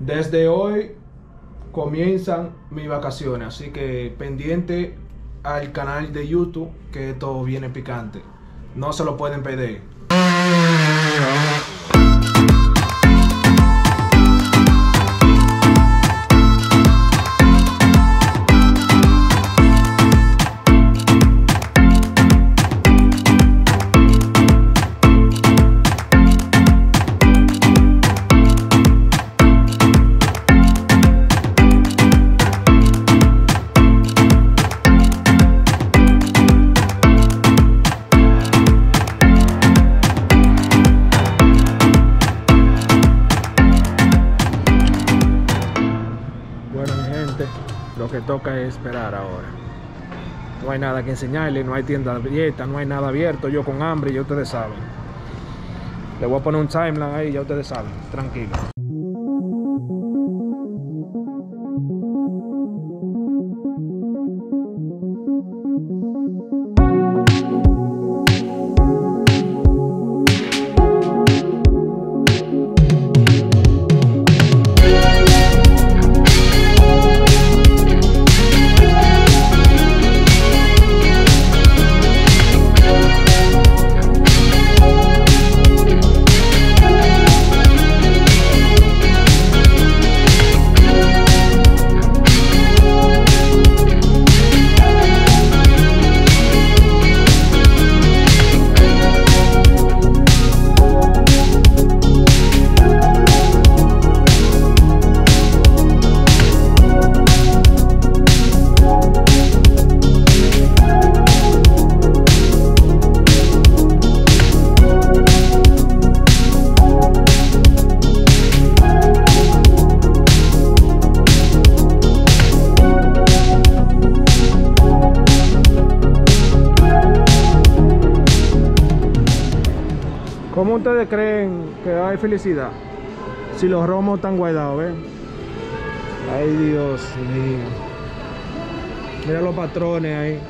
Desde hoy comienzan mis vacaciones, así que pendiente al canal de YouTube que todo viene picante. No se lo pueden perder. Es esperar ahora. No hay nada que enseñarle, no hay tienda abierta, no hay nada abierto. Yo con hambre, ya ustedes saben. Le voy a poner un timeline ahí, ya ustedes saben. Tranquilo. Ustedes creen que hay felicidad? Si los romos están guardados, ¿ven? Ay, Dios mío. Mira los patrones ahí.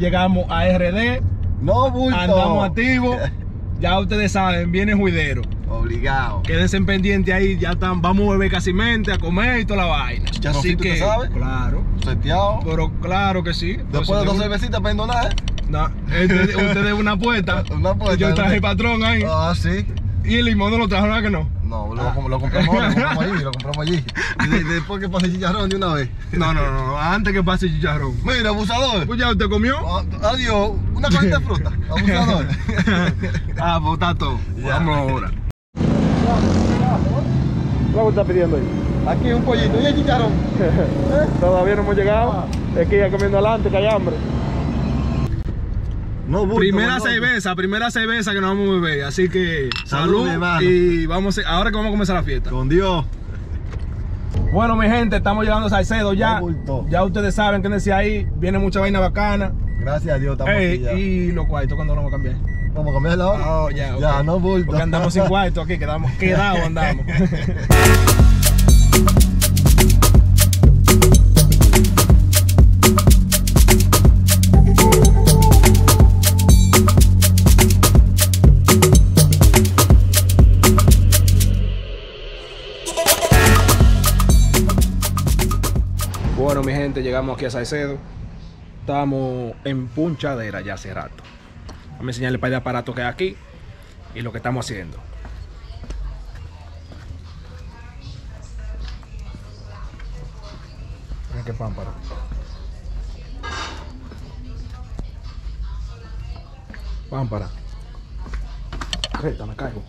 Llegamos a RD. No, bulto. Andamos activos. Ya ustedes saben, viene juidero. Obligado. Quédense pendientes ahí, ya están, vamos a beber casi mente, a comer y toda la vaina. Así Chicharroncito, que, ¿usted sabe? claro, Seteado. pero claro que sí. Después de dos cervecitas para endonar, ¿eh? no, este- usted debe una apuesta. Una apuesta, Yo traje ¿no? patrón ahí. Ah, sí. Y el limón no lo trajo nada que no. No, lo, lo compramos, lo compramos allí, lo compramos allí. Y de- después que pase chicharrón de una vez. No, no, no, antes que pase chicharrón. Mira, abusador. Pues ya usted comió. Ah, Adiós. Una colita de fruta. Abusador. ah, pues todo. Ya. Vamos ahora. ¿Cómo está pidiendo ahí? Aquí un pollito y el chicharrón. Todavía no hemos llegado. Es que ya comiendo adelante, que hay hambre. No, bulto, Primera cerveza, primera cerveza que nos vamos a beber. Así que Salud, y vamos a, ahora que vamos a comenzar la fiesta. Con Dios. Bueno, mi gente, estamos llegando a Salcedo ya. No. Ya ustedes saben, quédense ahí. Viene mucha vaina bacana. Gracias a Dios estamos Ey, aquí ya. y los cuartos, ¿cuándo lo vamos a cambiar? ¿Vamos a la hora? Oh, ya, no bulto. Porque andamos sin cuarto aquí, quedamos quedados andamos. Mi gente, llegamos aquí a Salcedo. Estamos en punchadera ya hace rato. Vamos a enseñarle para de aparato que hay aquí y lo que estamos haciendo. Miren qué pámpara. Pámpara. Reta, me caigo.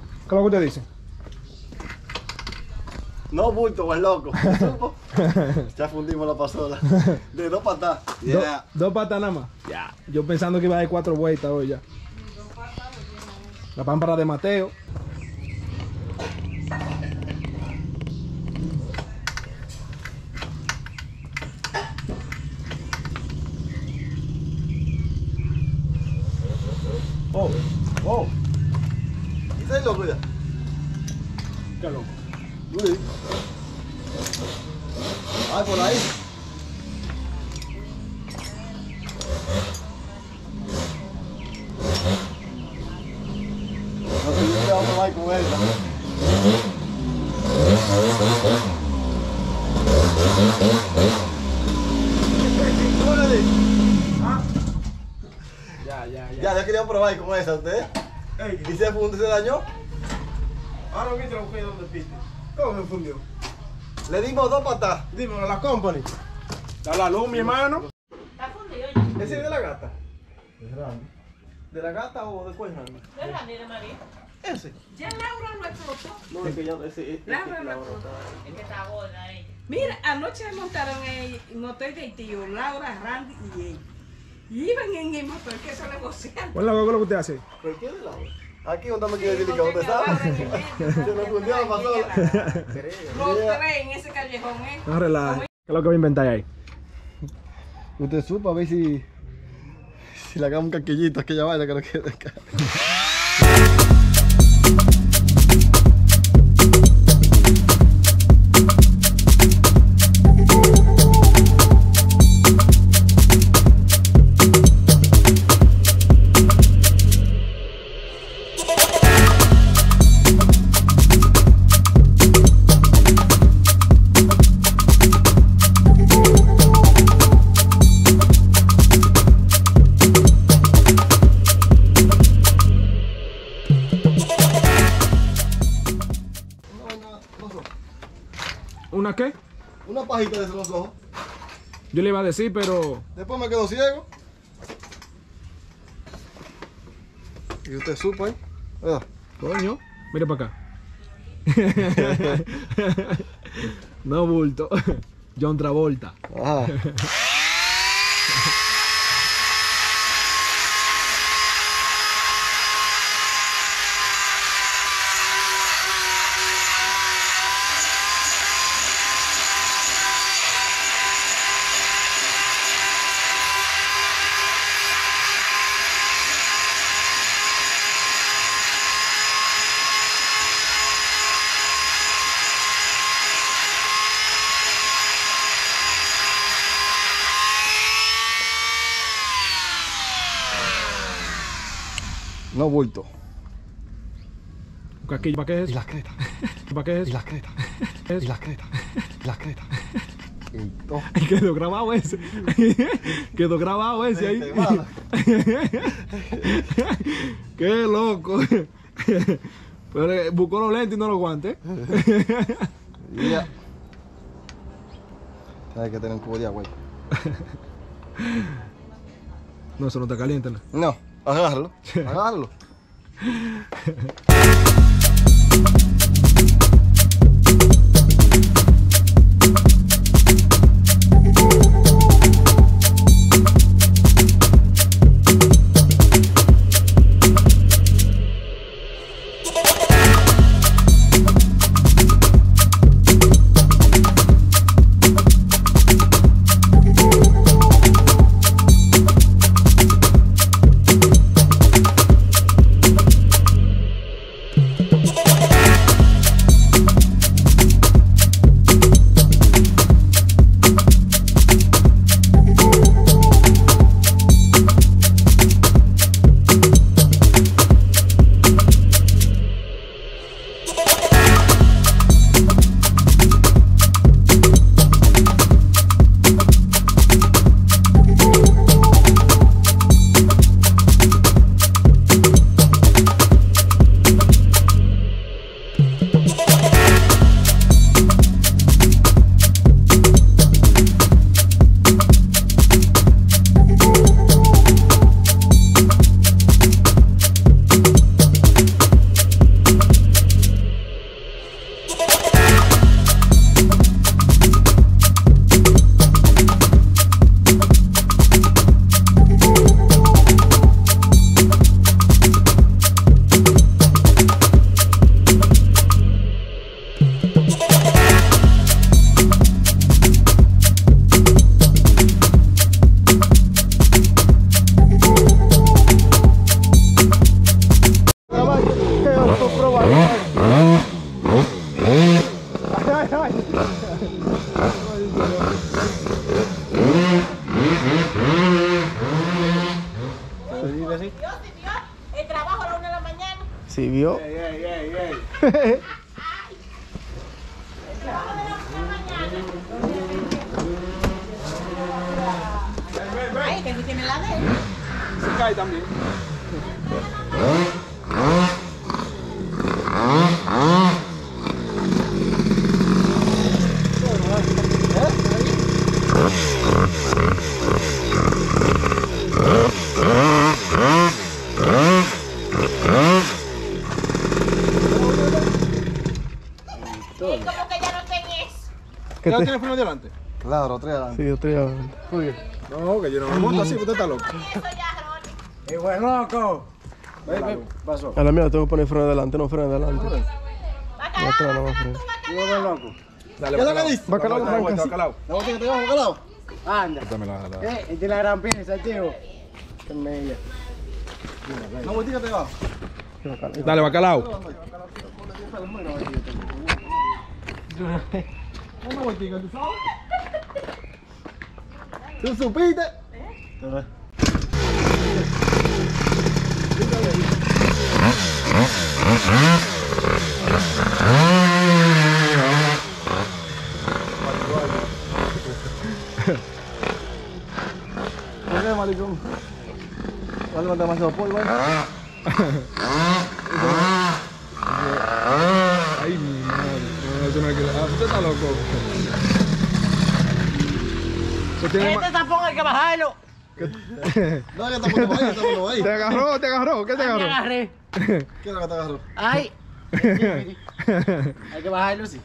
¿Qué es lo que usted dice? No bulto, buen loco. ¿Supo? ya fundimos la pasola. De dos patas. Do- dos patas nada más. Ya. Yo pensando que iba a dar cuatro vueltas hoy ya. La pámpara de Mateo. Ya, ya, Ya, ya quería probar con esa, ¿usted? ¿Y se fundió, se dañó? Ahora viste lo que donde piste. ¿Cómo se fundió? Le dimos dos patas. Dímelo, la company. Da la luz, mi hermano. Está fundido ya. ¿Ese es de la gata? Es grande. ¿De la gata o de cuál es ¿No es la de María? Ese. Ya Laura lo explotó. No, es que ya ese es. Laura lo Laura explotó. Es que está gorda ella. Mira, anoche montaron el motor de tío, Laura, Randy y él. Y iban en el motor que se negociaron. ¿Cuál es lo que usted hace? ¿Por qué de lado? Aquí donde me quiere decir que dónde estaba. Se me fundió la pasola. Los tres en ese callejón, ¿eh? No relaja. ¿Qué es lo que voy a inventar ahí? Usted supo a ver si. Si le hagamos un caquillito aquella vaina que no quede acá. Pajita de los ojos. Yo le iba a decir, pero. Después me quedo ciego. Y usted supo ahí. Ah, Coño, mire para acá. no bulto. John Travolta. Ajá. No bulto. ¿Aquí para qué es? Y las cretas. ¿Para qué es? Y las cretas. Y las cretas. Y las cretas. Y todo. Quedó grabado ese. Quedó grabado ese ahí. Mala. Qué loco. Pero eh, buscó los lentes y no los guantes. Ya. Hay que tener un cubo de agua. No, eso no está caliente. ¿no? No, agárralo. Agárralo. Ha ha ha. así? El trabajo a la de la mañana. ¿Sí vio? Ey, ey, ey, ey. Ay, que tiene la de. Se cae también. ¿Qué no tiene freno delante? Claro, tres adelante. Sí, yo estoy adelante. No, que yo no me monto así, usted está loco. ¡Y buen loco! Ven, ven, pasó. A la mía tengo que poner freno delante, no freno delante. Atrás no va a bacalao, frenar. tú, ¡Y bacalao. buen loco! Dale, ¿Qué es lo que dice? Bacalao, bacalao, bacalao. ¿La botella que te? Anda. Eh, y tiene la gran pieza, tío. Qué mella. ¿La botella que te bajo? Dale, bacalao. Una vueltica, ¿tú sabes? ¿Tú supiste? ¿Por qué, maricón? Va a levantar demasiado polvo, ¿eh? Ay, mi madre. No, eso no es que. Ah, usted está loco. Este tapón hay que bajarlo. No, que está por ahí, está por ahí. Te agarró, te agarró, ¿qué te Me agarró? agarré. ¿Qué es lo que te agarró? Ay. Hay que bajarlo, sí.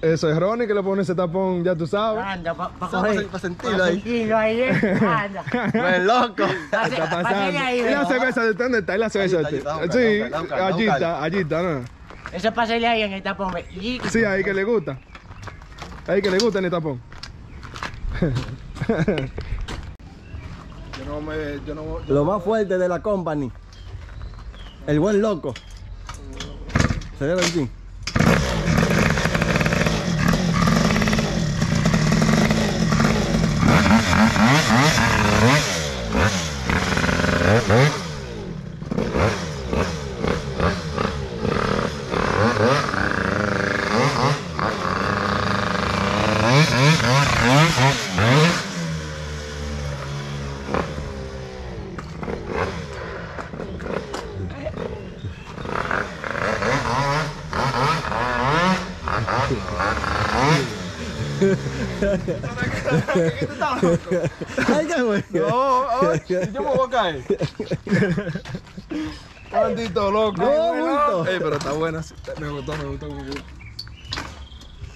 Eso es Ronnie que le pone ese tapón, ya tú sabes. Anda, pa, pa Para sentirlo ahí. Sentirlo ahí. Anda. No es loco. Está pasando. ahí, ¿Y la ¿verdad? cerveza de dónde está? ¿Y la cerveza de Allí está, Sí, allí está, allí está, allí está, ¿no? Eso pásale ahí en el tapón. Sí, ahí que le gusta. Ahí que le gusta en el tapón. yo no me. Yo no. Lo más fuerte de la company. El buen loco. Se ve aquí. Ay, qué güey. No, ay, yo me voy a caer. Maldito loco. No, bulto. Ey, pero está buena. Me gustó, me gustó. me gustó.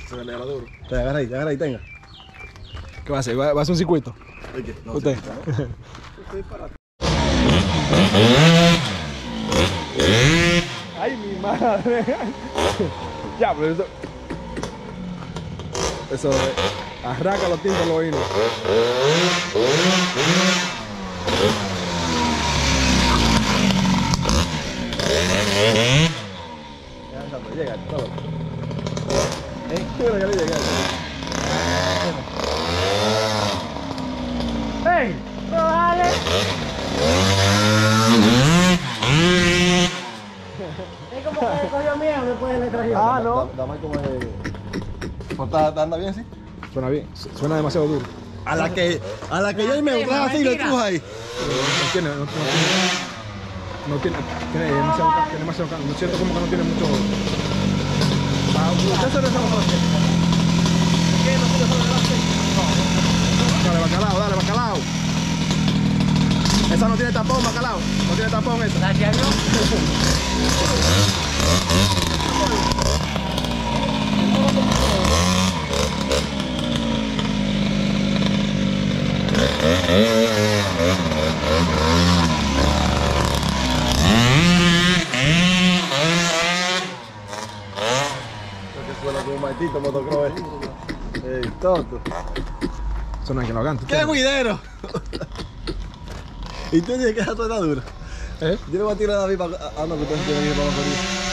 Se la duro. Te agarra ahí, te agarra ahí, tenga. ¿Qué va a hacer? ¿Va, va a hacer un circuito? No, Usted. Ay, mi madre. ya, pero eso. Eso eh, arranca los tintos los oídos. Llega. ¡No vale! Es como que cogió miedo después. Ah, no. Dame como de. Pues está- anda bien, sí. Suena bien, su- suena demasiado duro. A la que, a la que yo me Mentira, trae así y lo empuja ahí. No tiene, no, no tiene. No tiene, tiene demasiado, tiene demasiado No siento como que no tiene mucho. Ah, ¿Usted se desarrolló? Dale, bacalao, dale, bacalao. Esa no tiene tapón, bacalao. No tiene tapón esa. Gracias a Dios. Que suena maldito motocross. Ey, tonto. Eso no hay que lo hagan. ¡Qué cuidero! y tú dices que esa suena dura. ¿Eh? Yo le voy a tirar a David para. Ah, no, que que ir para abajo.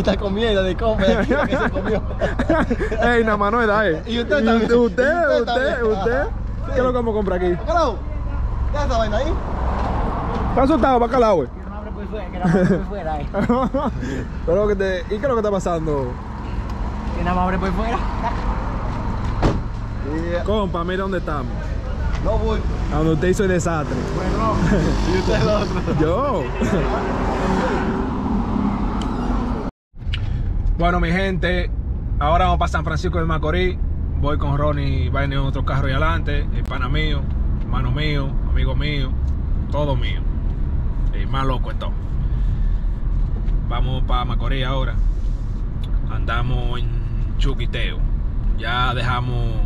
Está comiendo de comer que se comió. Ey, nada más no es eh. Y usted también. Usted, Y usted, usted usted, también. usted. Sí. ¿Qué es lo que vamos a comprar aquí? Bacalao, ¿ya esa vaina ahí? ¿Estás asustado, bacalao, güey? Que no abre por fuera, que no abre por fuera, eh. Pero que te, ¿Y qué es lo que está pasando? Que nada más abre por fuera. Y, Compa, mira dónde estamos. no bulto. A donde usted hizo el desastre. Y usted es el otro. Yo. Bueno, mi gente, ahora vamos para San Francisco de Macorís. Voy con Ronnie, va en otro carro y adelante. El pana mío, hermano mío, amigo mío, todo mío. El más loco esto. Vamos para Macorís ahora. Andamos en Chuquiteo. Ya dejamos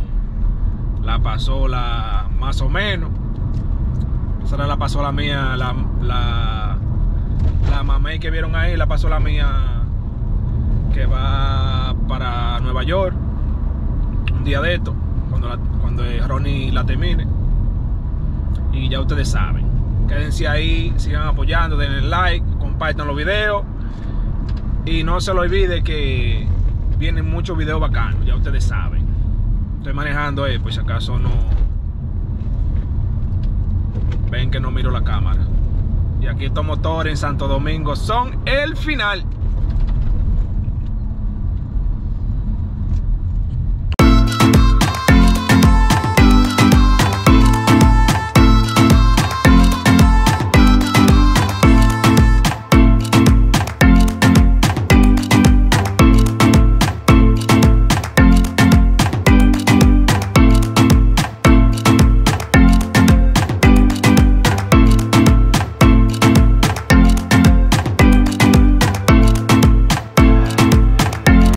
la pasola más o menos. Esa era la pasola mía, la, la, la mamey que vieron ahí, la pasola mía que va para Nueva York un día de esto, cuando, cuando Ronnie la termine. Y ya ustedes saben. Quédense ahí, sigan apoyando, denle like, compartan los videos. Y no se lo olvide que vienen muchos videos bacanos, ya ustedes saben. Estoy manejando, eh, pues si acaso no. Ven que no miro la cámara. Y aquí estos motores en Santo Domingo son el final.